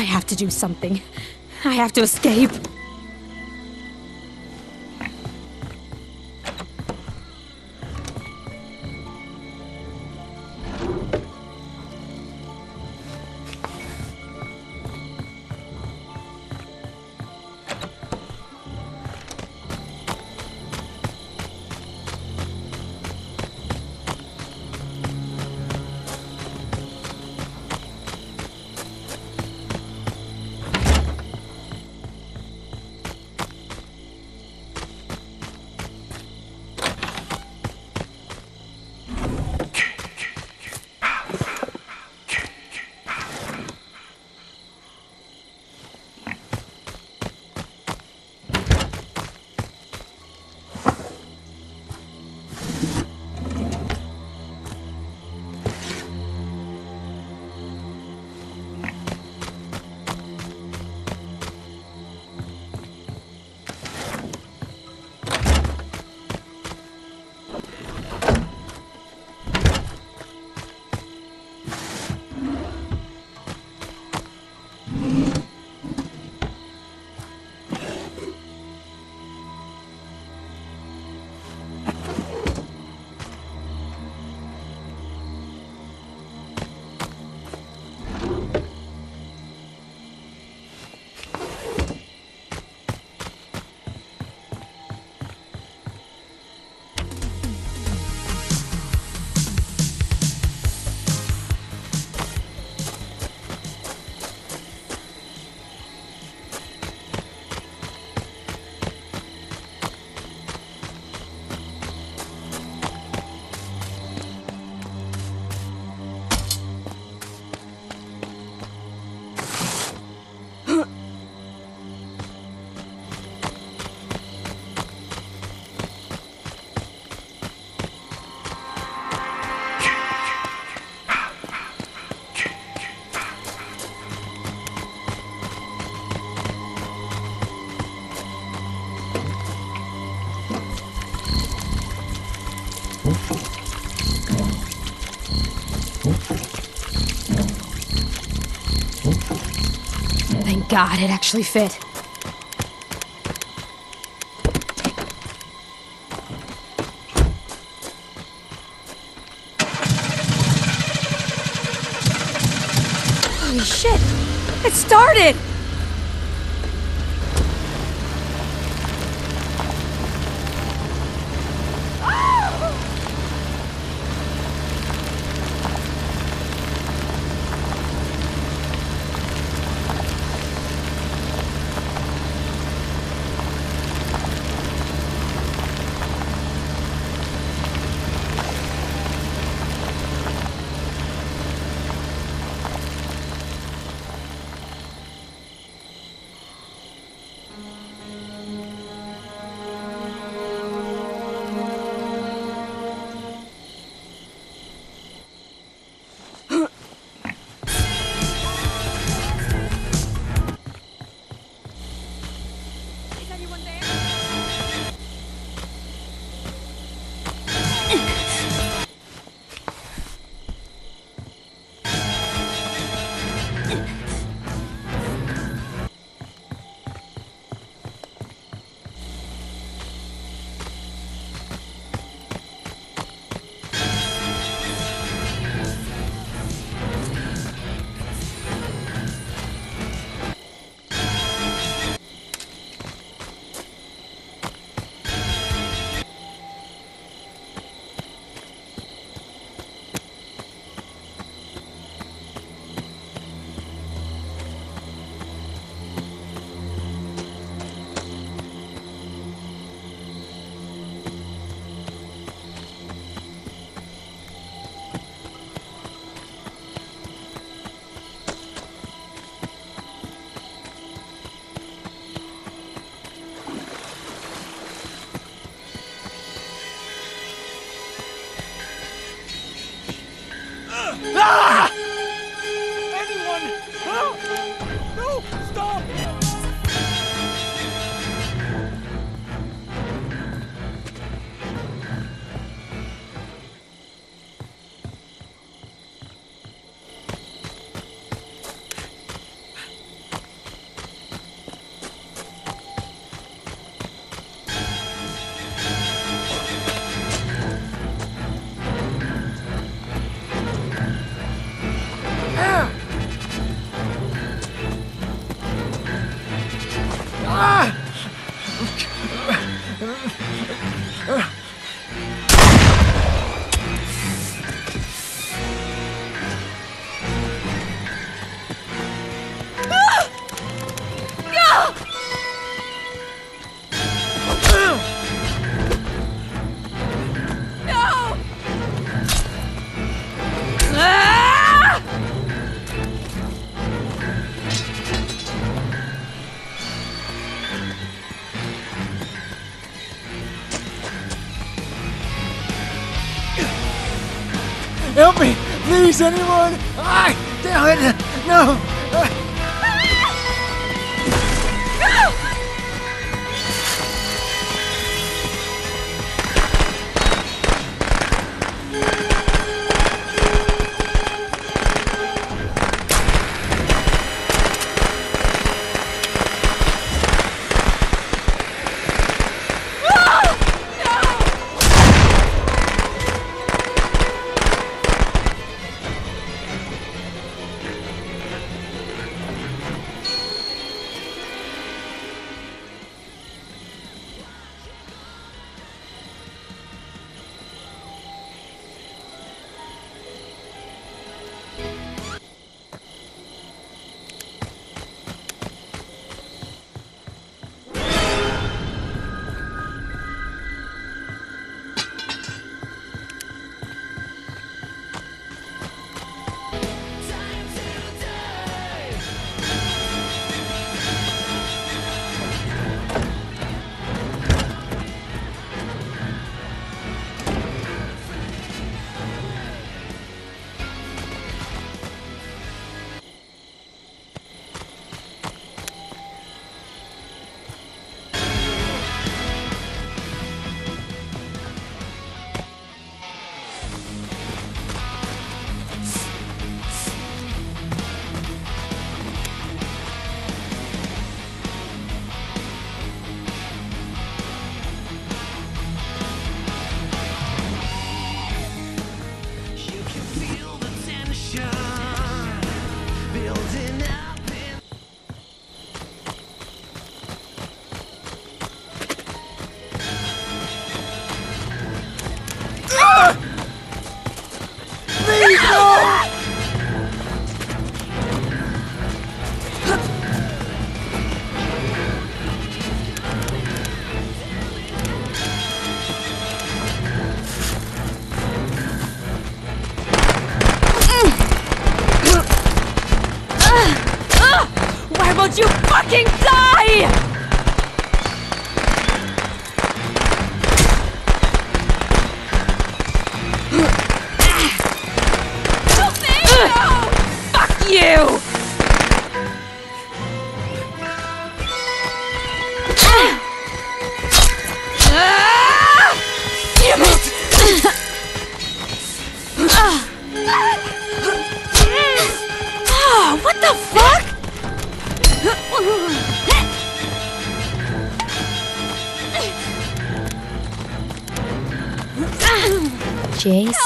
I have to do something. I have to escape. God it actually fit. Holy shit! It started! Help me! Please, anyone! Damn it! No!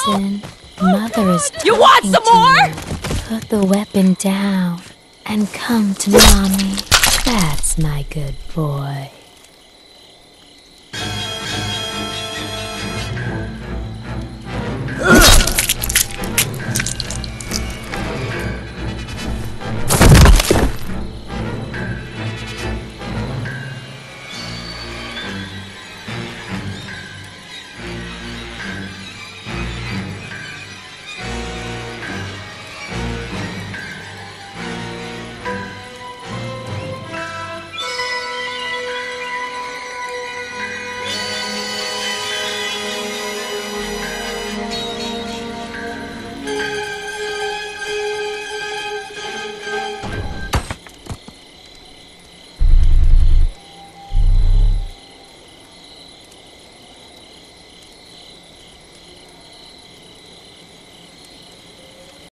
Jason, Mother is You want some more? you. Put the weapon down and come to Mommy. That's my good boy.